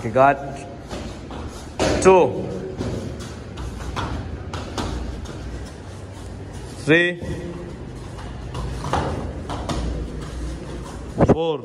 Okay, got two, three, four,